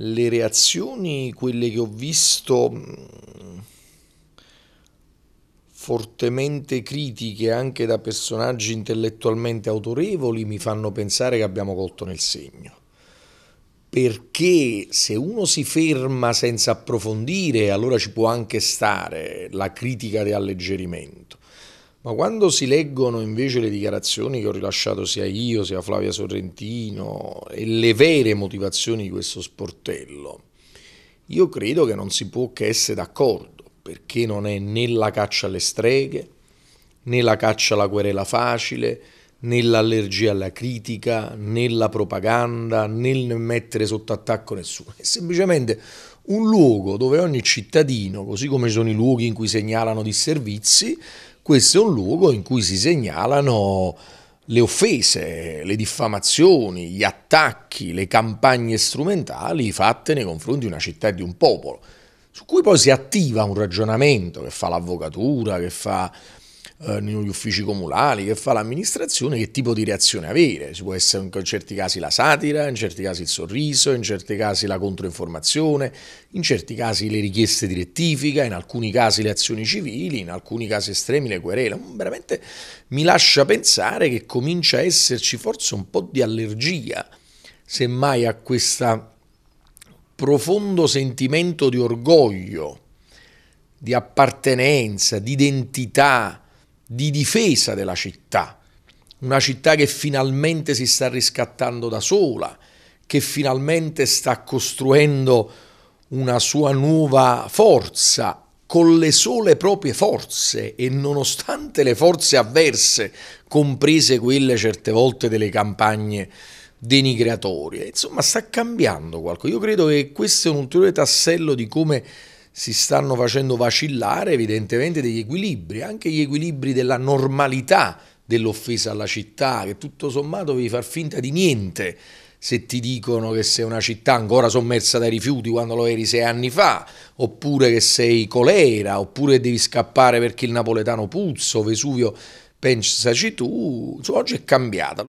le reazioni, quelle che ho visto mm, fortemente critiche anche da personaggi intellettualmente autorevoli, mi fanno pensare che abbiamo colto nel segno. Perché se uno si ferma senza approfondire, allora ci può anche stare la critica di alleggerimento. Ma quando si leggono invece le dichiarazioni che ho rilasciato sia io, sia Flavia Sorrentino e le vere motivazioni di questo sportello, io credo che non si può che essere d'accordo, perché non è né la caccia alle streghe, né la caccia alla querela facile, né l'allergia alla critica, né la propaganda, né il mettere sotto attacco nessuno. È semplicemente un luogo dove ogni cittadino, così come sono i luoghi in cui segnalano disservizi, questo è un luogo in cui si segnalano le offese, le diffamazioni, gli attacchi, le campagne strumentali fatte nei confronti di una città e di un popolo, su cui poi si attiva un ragionamento che fa l'avvocatura, che fa eh, negli uffici comunali, che fa l'amministrazione, che tipo di reazione avere. Ci può essere in certi casi la satira, in certi casi il sorriso, in certi casi la controinformazione, in certi casi le richieste di rettifica, in alcuni casi le azioni civili, in alcuni casi estremi le querele. Veramente mi lascia pensare che comincia a esserci forse un po' di allergia, semmai a questo profondo sentimento di orgoglio, di appartenenza, di identità, di difesa della città, una città che finalmente si sta riscattando da sola, che finalmente sta costruendo una sua nuova forza con le sole proprie forze e nonostante le forze avverse, comprese quelle certe volte delle campagne denigratorie. Insomma, sta cambiando qualcosa. Io credo che questo è un ulteriore tassello di come si stanno facendo vacillare evidentemente degli equilibri, anche gli equilibri della normalità dell'offesa alla città, che tutto sommato devi far finta di niente se ti dicono che sei una città ancora sommersa dai rifiuti quando lo eri sei anni fa, oppure che sei colera, oppure devi scappare perché il napoletano puzza, o Vesuvio pensaci tu, oggi è cambiata.